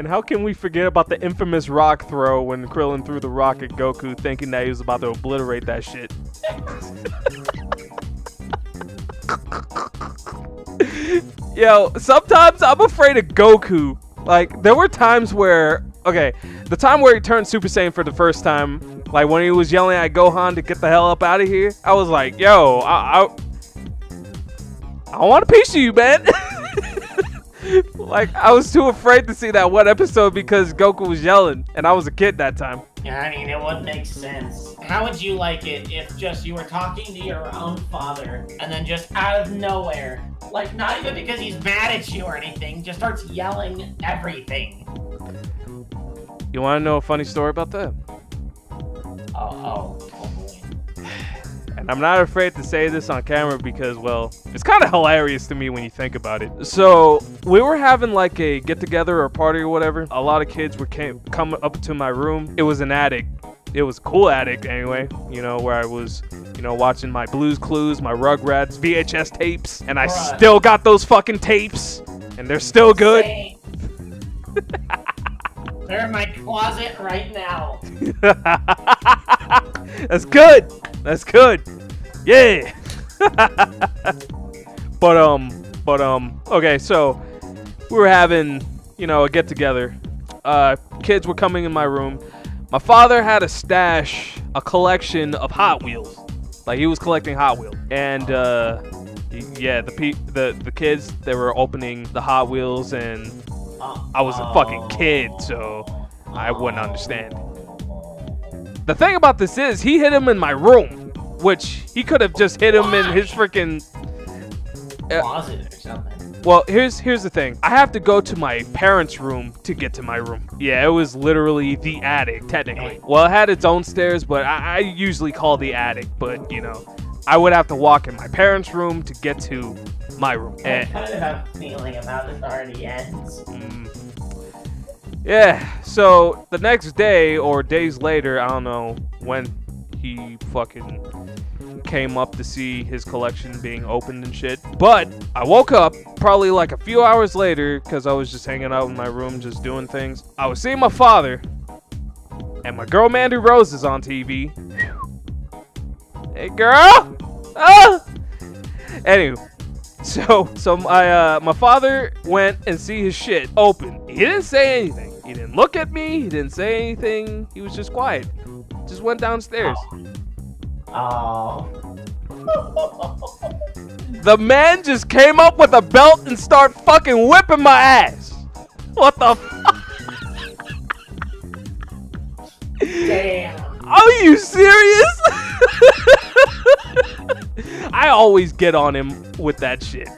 And how can we forget about the infamous rock throw when Krillin threw the rock at Goku thinking that he was about to obliterate that shit? Yo, sometimes I'm afraid of Goku. Like, there were times where, okay, the time where he turned Super Saiyan for the first time, like when he was yelling at Gohan to get the hell up out of here, I was like, yo, I, I, I want a piece of you, man. like, I was too afraid to see that one episode because Goku was yelling, and I was a kid that time. Yeah, I mean, it would make sense. How would you like it if just you were talking to your own father, and then just out of nowhere, like not even because he's mad at you or anything, just starts yelling everything? You want to know a funny story about that? Oh, I'm not afraid to say this on camera because, well, it's kind of hilarious to me when you think about it. So, we were having like a get together or party or whatever. A lot of kids were came, coming up to my room. It was an attic. It was a cool attic anyway, you know, where I was, you know, watching my Blues Clues, my Rugrats VHS tapes. And I Bruh. still got those fucking tapes. And they're still good. They're in my closet right now. That's good. That's good. Yeah. but um, but um, okay. So we were having, you know, a get together. Uh, kids were coming in my room. My father had a stash, a collection of Hot Wheels. Like he was collecting Hot Wheels, and uh, yeah, the pe- the the kids they were opening the Hot Wheels, and I was a fucking kid, so I wouldn't understand. The thing about this is, he hit him in my room, which he could have just hit him in his freaking. Uh, Closet or something. well, here's here's the thing. I have to go to my parents' room to get to my room. Yeah, it was literally the attic, technically. Well, it had its own stairs, but I, I usually call the attic. But you know, I would have to walk in my parents' room to get to my room. I kind of have a feeling about this already ends. Mm. Yeah, so the next day or days later, I don't know when he fucking came up to see his collection being opened and shit. But I woke up probably like a few hours later because I was just hanging out in my room just doing things. I was seeing my father and my girl Mandy Rose is on TV. Hey girl! Ah! Anyway, so so my uh, my father went and see his shit open. He didn't say anything. He didn't look at me. He didn't say anything. He was just quiet. Just went downstairs. Oh. The man just came up with a belt and start fucking whipping my ass. What the fuck? Damn. Are you serious? I always get on him with that shit.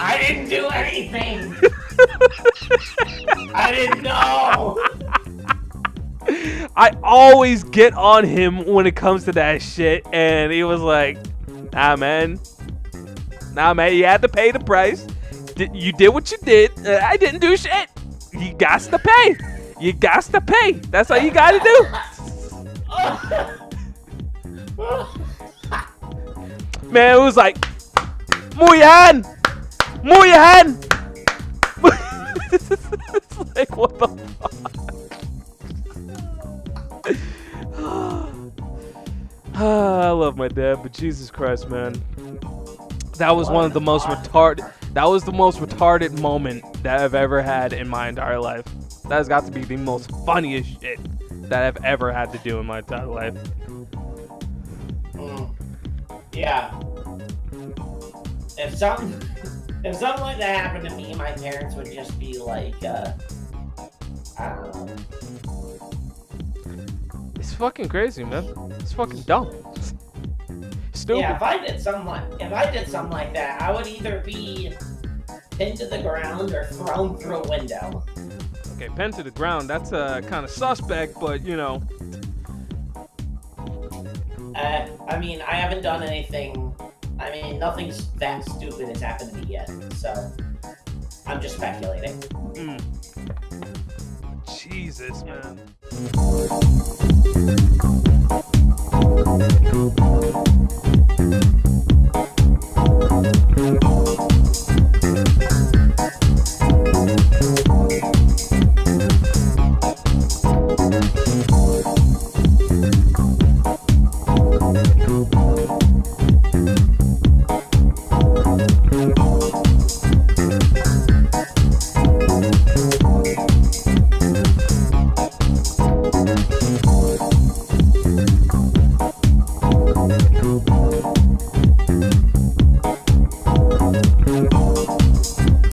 I didn't do anything. I didn't know. I always get on him when it comes to that shit, and he was like, "Nah, man, nah, man, you had to pay the price. You did what you did. Uh, I didn't do shit. You got to pay. You got to pay. That's all you got to do." Man, it was like, muy bien, muy bien. it's like, what the fuck? I love my dad, but Jesus Christ, man. That was one of the most retarded. That was the most retarded moment that I've ever had in my entire life. That has got to be the most funniest shit that I've ever had to do in my entire life. Mm. Yeah. If something, if something like that happened to me, my parents would just be like, uh, I don't know. It's fucking crazy, man. It's fucking dumb. Stupid. Yeah, if I did something like, if I did something like that, I would either be pinned to the ground or thrown through a window. Okay, pinned to the ground. That's uh, kind of suspect, but you know. Uh, I mean, I haven't done anything. I mean, nothing's that stupid has happened to me yet, so I'm just speculating. Mm. Jesus, man.